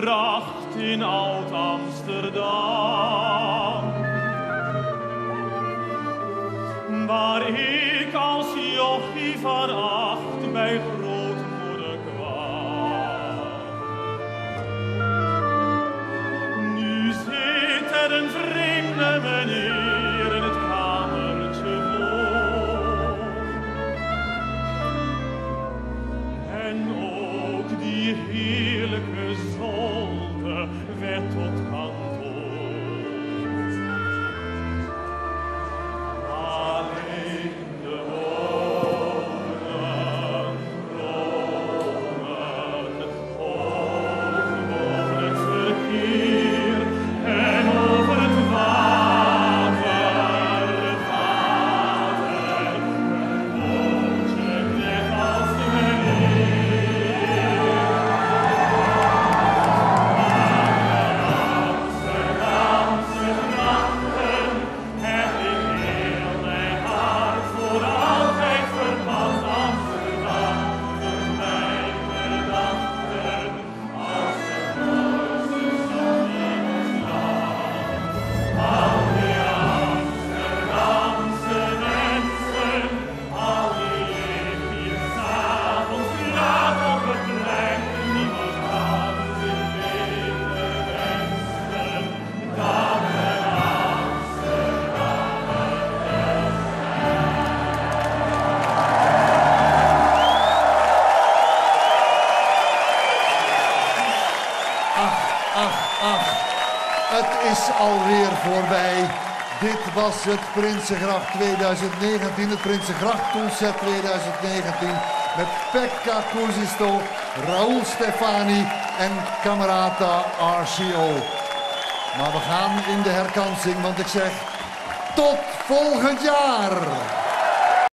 pracht in Oud-Amsterdam. Waar ik als jochie van acht bij grootmoeder kwam. Nu zit er een vreemde meneer. Ach, ach. Het is alweer voorbij. Dit was het Prinsengracht 2019, het Prinsengracht Concert 2019. Met Pekka Kuzisto, Raoul Stefani en Camerata RCO. Maar we gaan in de herkansing, want ik zeg tot volgend jaar.